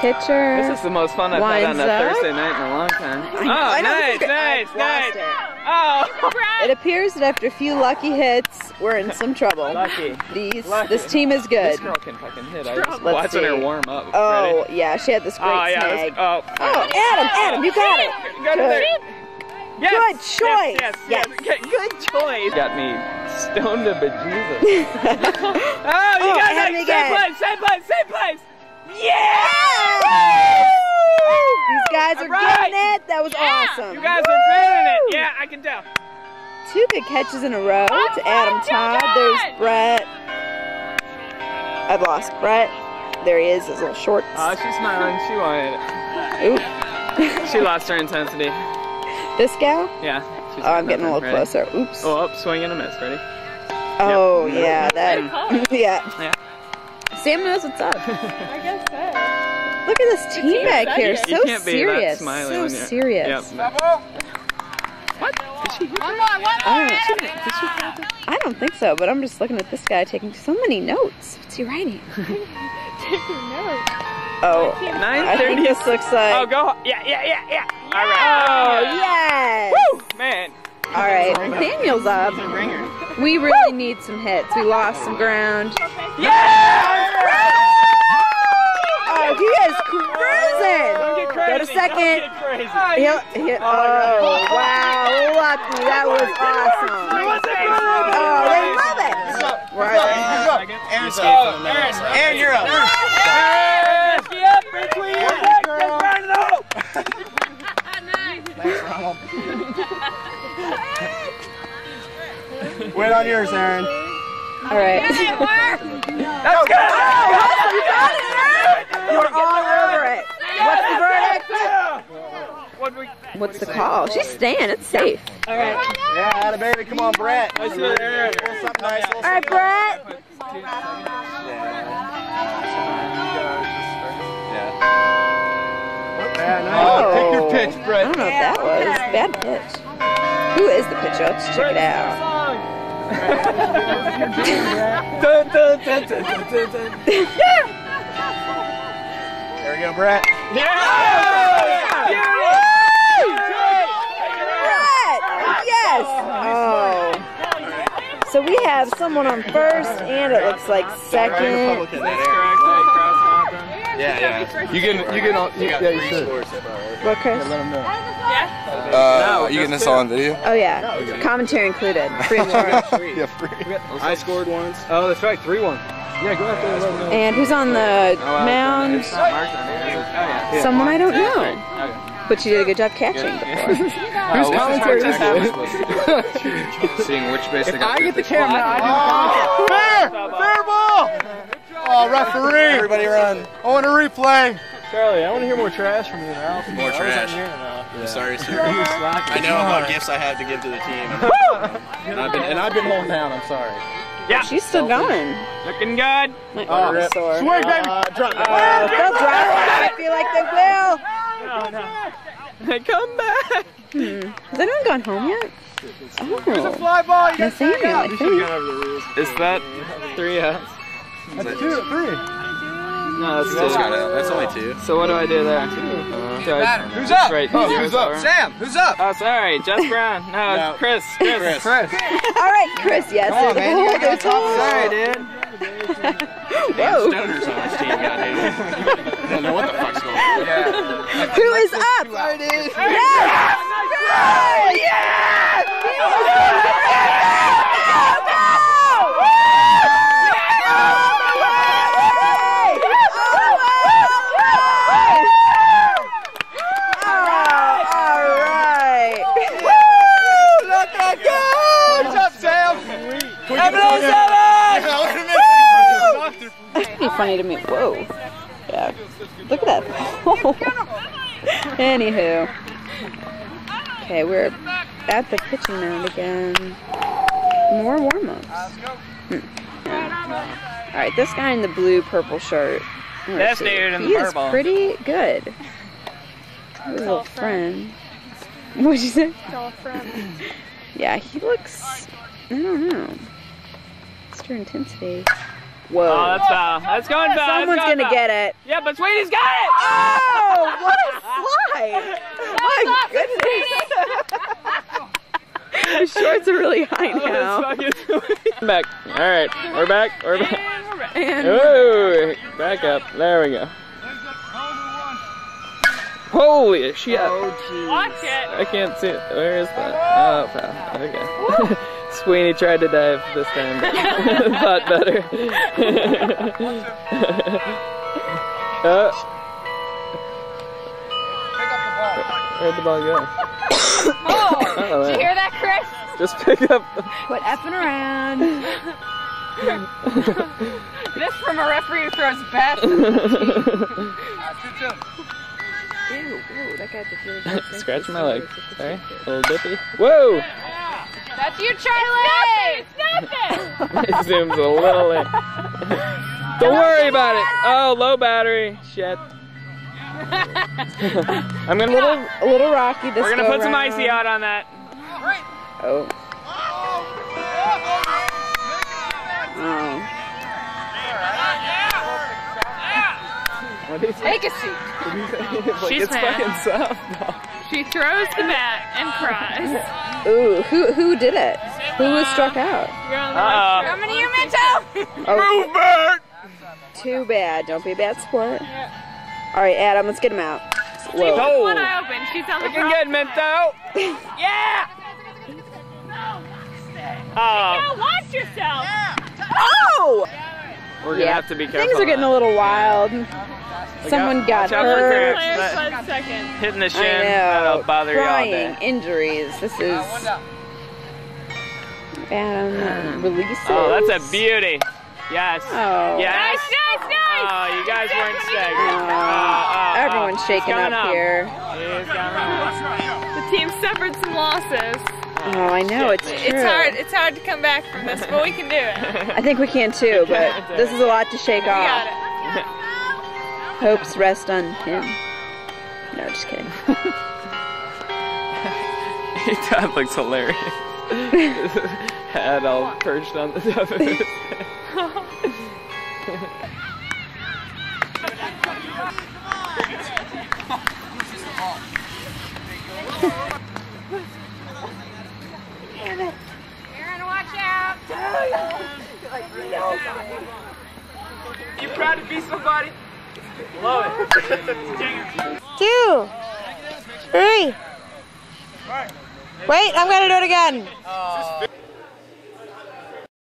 pitcher. This is the most fun I've had on a up. Thursday night in a long time. Oh, I nice, nice, nice. it. Oh, It appears that after a few lucky hits, we're in some trouble. lucky. These, Lucky. this team is good. This girl can fucking hit. I was Let's watching her see. warm up. Oh, Ready? yeah, she had this great oh yeah. snag. This, oh. Oh, Adam, Adam, you got it. Got it Good. Yes, Good choice. Yes, yes, yes. Good choice. Got me stoned to bejesus. oh, you Oh, like, again. same place, same place, same place. Yeah! These guys are All right. getting it. That was awesome. You guys are feeling it. Yeah, I can tell. Two good catches in a row to oh, Adam Todd. There's Brett. I've lost Brett. There he is, his little shorts. Oh, she's smiling. She wanted it. Oop. She lost her intensity. This gal? Yeah. she's Oh, I'm got getting a little Ready? closer. Oops. Oh, up, swing and a miss. Ready? Oh, yeah, that. Yeah. Yeah. Sam knows what's up. I guess so. Look at this team back here. You So can't be that serious. So when serious. Yep. What? Did she hit One that? more, oh, one I more. don't, Did she hit? I don't think so, but I'm just looking at this guy taking so many notes. What's he writing? Oh, I think 9:30. this looks like. Oh, go. Yeah, yeah, yeah, yeah. All right. Oh, yes! Woo, man. All right, Daniel's up. We really need some hits. We lost some ground. Oh, he is cruising. Don't get crazy. Go to second. Don't crazy. He'll, he'll, oh, uh, wow, lucky. That was awesome. Oh, they love it. Right. Aaron's Oh, Aaron. Aaron, you're up. Aaron, ski up between your legs. Just run low. Wait on yours, Aaron. All right. That's good. You're all over it. What's the verdict? What we? What's the call? She's staying. It's safe. Yeah, Atta baby. Come on, Brett. I see it, Aaron. Pull something nice. All right, Brett. Oh, pick your pitch, Brett. I don't know what that was. Bad pitch. Who is the pitcher? Let's check it out. Dun, dun, dun, dun, dun, dun, dun. There we go, Brett. Yeah! Brett! Yes! Oh. So we have someone on first, and it looks like second. That's correct. Like, cross off them. Yeah, yeah. You getting, you getting on, you, yeah, you should. What, Chris? Uh, you getting this all on video? Oh, yeah. Commentary included. Free of charge. yeah, free. I scored once. Oh, that's right. 3 1. Yeah, go after and let them know. And who's on the Oh, mound? It's not marked on here. is it? Oh, yeah. Someone I don't know. Okay. But you did a good job catching before. Who's commentary is Seeing which base they got. I get the camera. I do the Fair! Fair ball! Oh, referee! Everybody run. I want a replay. Charlie, I want to hear more trash from you now. More trash. I'm sorry, sir. I know what gifts I have to give to the team. And I've been, and I've been holding down. I'm sorry. Yeah. She's still going. Looking good. My arm is sore. Swing, baby! Uh, drop Oh, they'll drop it. I feel like they will. They come back. Hmm. Has anyone gone home yet? Oh, Fly ball! You got Nathaniel, I think. Is that three outs? That's two, three. No, that's Just got out. That's only two. So what do I do there? Do I Who's up? write Oh, who's up? over? Sam, who's up? Oh, sorry, Jess Brown. No, No. it's Chris. Chris. Chris. All right, Chris. Yes, Come on, man, a you gotta There's a. Sorry, dude. Whoa. Stoners on this team, goddamn. I don't know what the fuck's going on. Yeah. Who is up? There it is. Yes! Yes! Yes! He was Go, go! What's up, Sam? That'd be funny to me. Whoa. Yeah. Look at that. Anywho. Okay, we're at the pitching mound again. More warm-ups. Hmm. Alright, this guy in the blue purple shirt. This Let's see. dude in the he purple. is pretty good. His little friend. What'd you say? Yeah, he looks. I don't know. Extra intensity. Whoa. Oh, that's foul. That's going foul. Someone's going gonna foul. get it. Yeah, but Sweeney's got it. Oh, what a slide! My goodness. His shorts are really high now. back. All right, we're back. We're back. And Whoa, back up. There we go. Holy shit! Watch it. I can't see it. Where is that? Oh, foul. Okay. Sweeney tried to dive this time, but thought better. oh, where'd the ball go? Oh, Oh, did you hear that, Chris? Just pick up. quit effing around. This from a referee who throws bats. Ew, whoa, that guy really Scratch my leg. Sorry, a little dippy. Whoa! That's you, Charlie. Nothing. Nothing. It zooms a little in. Don't worry about it. Oh, low battery. Shit. I'm gonna. little, a little rocky this We're gonna go put some round. icy out on that. Oh. Oh. What is Take a seat. Like, She's it's mad. fucking soft. She throws the bat and cries. Ooh, who who did it? Who was struck out? Uh-oh. Coming to you, Minto. Oh, back. too bad. Don't be a bad sport. All right, Adam, let's get him out. Whoa. Oh. One eye open. She's on the We can get Minto. Uh. Yeah. Oh, Watch yourself. Oh! We're gonna Yeah, have to be careful. Things are getting a little wild. Someone got watch out hurt. cramps. Players one second. Hitting the I shin. That'll bother Crying, you all day. injuries. This is Adam releases. Oh, that's a beauty. Yes. Oh. Yes. Nice, nice, nice. Oh, you guys weren't staggered. Oh, Uh, uh, everyone's uh, shaking he's coming up here. He's up. The team suffered some losses. Oh, I know it's true. It's hard. It's hard to come back from this, but we can do it. I think we can too, but this is a lot to shake We got off. it. Hopes rest on him. No, just kidding. that looks hilarious. Head all perched on the top of it. Aaron, watch out. You proud to be somebody? Love it. two, three. Wait, I'm gonna do it again.